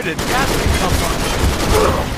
Where did that come from?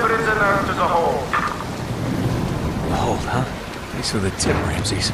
deliveries announced as a whole. Hold, huh? These are the tip, Rameses.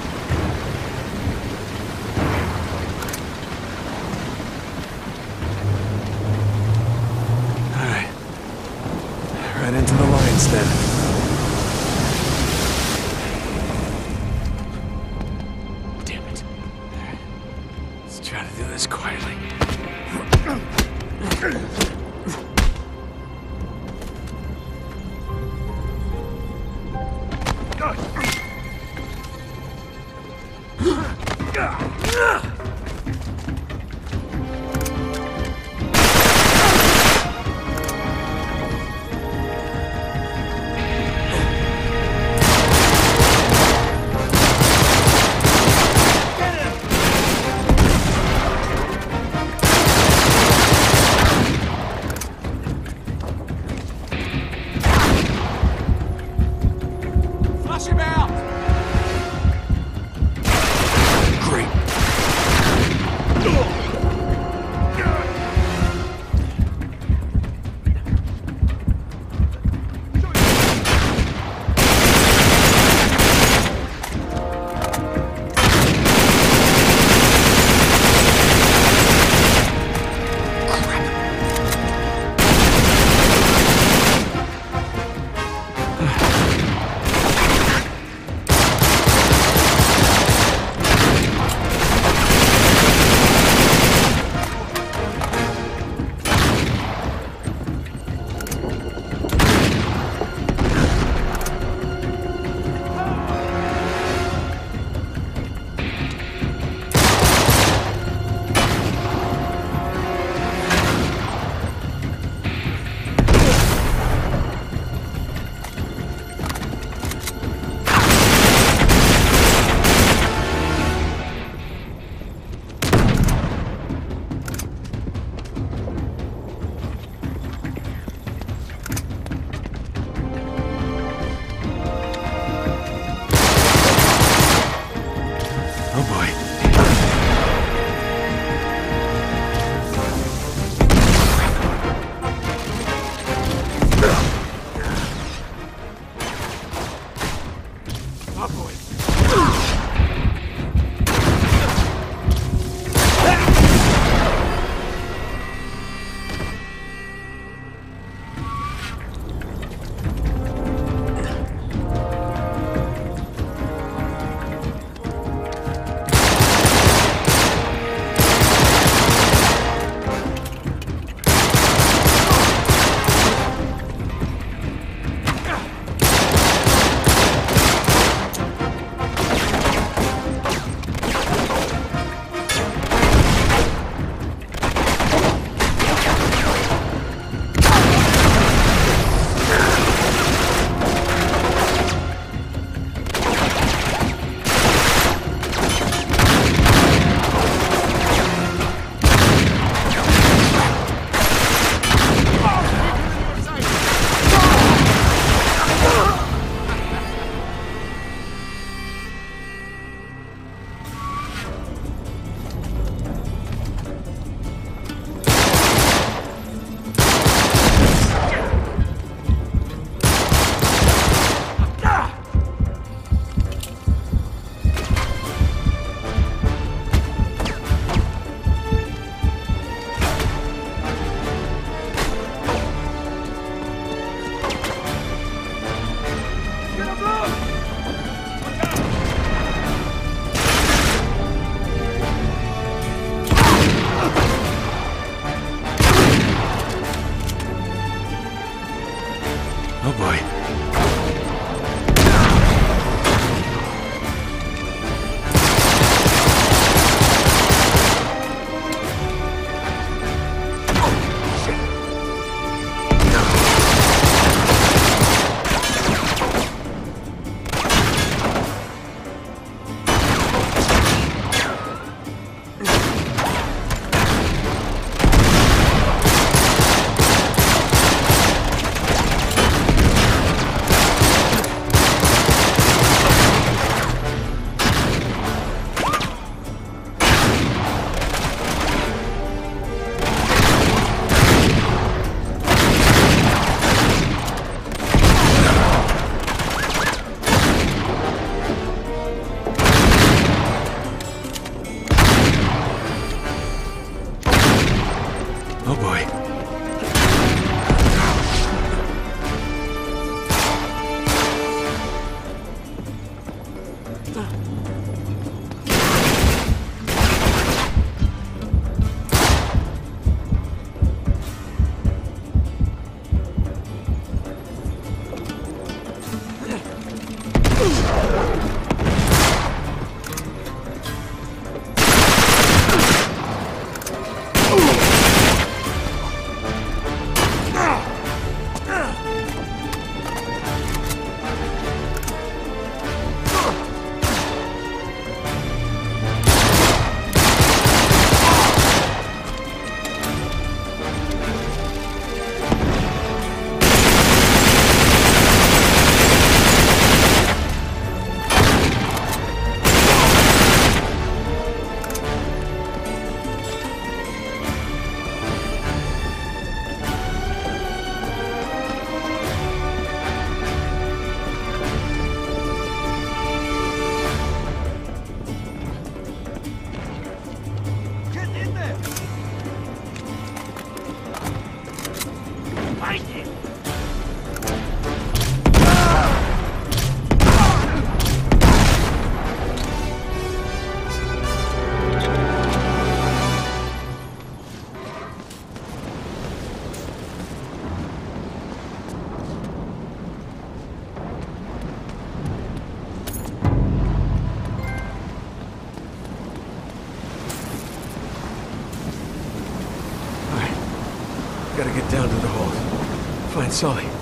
Sully.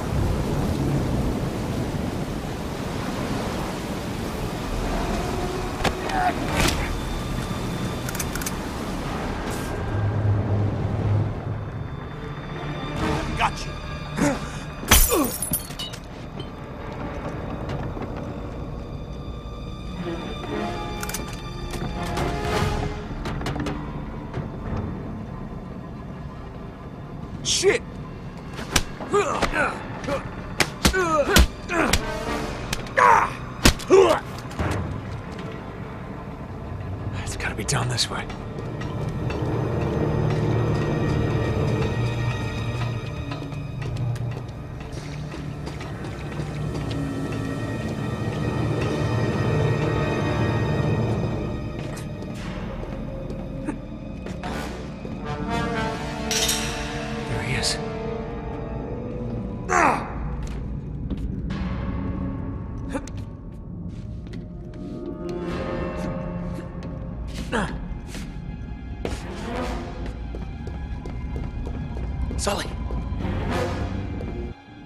Sully!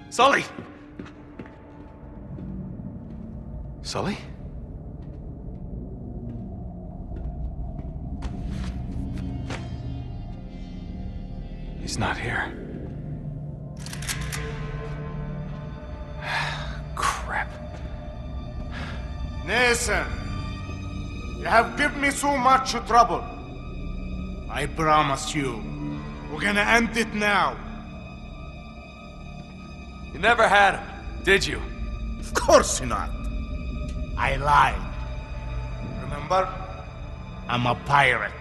Sully! Sully? He's not here. Crap. Nathan, you have given me so much trouble. I promise you, we're gonna end it now. You never had him, did you? Of course you not. I lied. Remember? I'm a pirate.